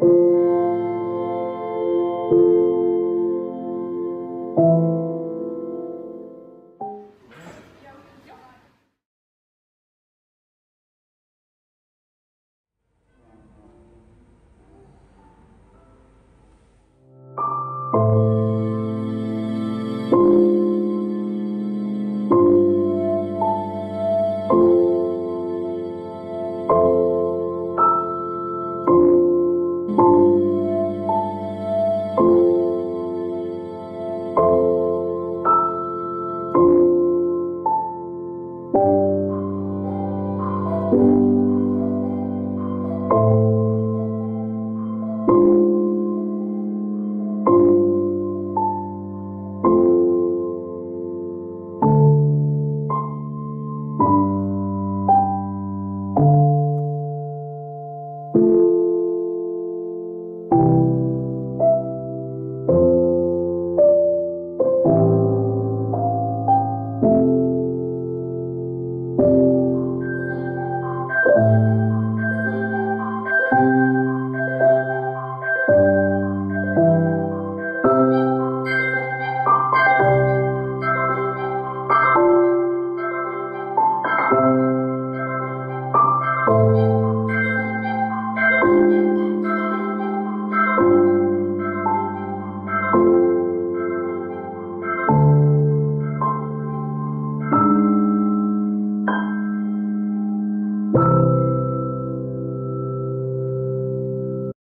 thank you you